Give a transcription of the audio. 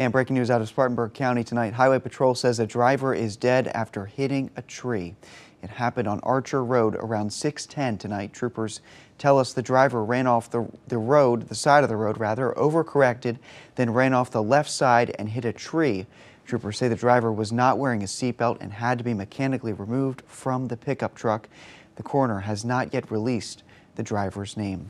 And breaking news out of Spartanburg County tonight, Highway Patrol says a driver is dead after hitting a tree. It happened on Archer Road around 610 tonight. Troopers tell us the driver ran off the, the road, the side of the road rather, overcorrected, then ran off the left side and hit a tree. Troopers say the driver was not wearing a seatbelt and had to be mechanically removed from the pickup truck. The coroner has not yet released the driver's name.